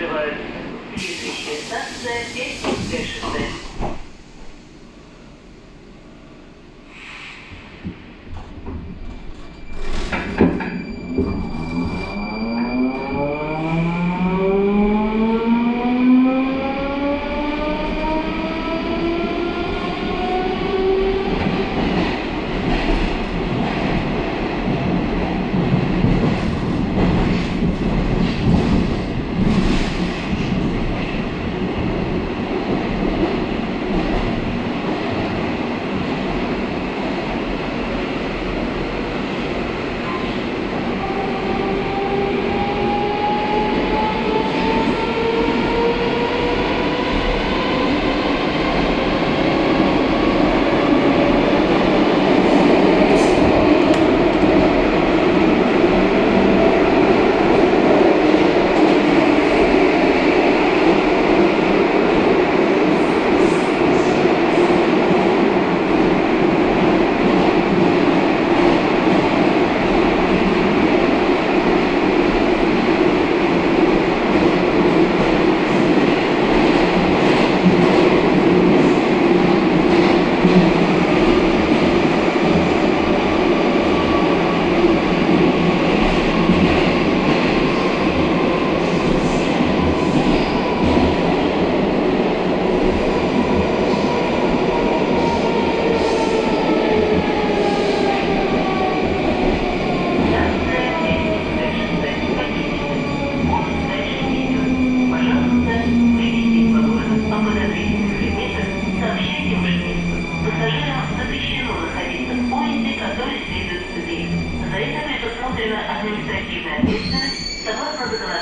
открываются. Следующая станция Петербургское шоссе. Пассажирам запрещено находиться в поезде, который следует за это предусмотрена административная ответственность согласно законодательству.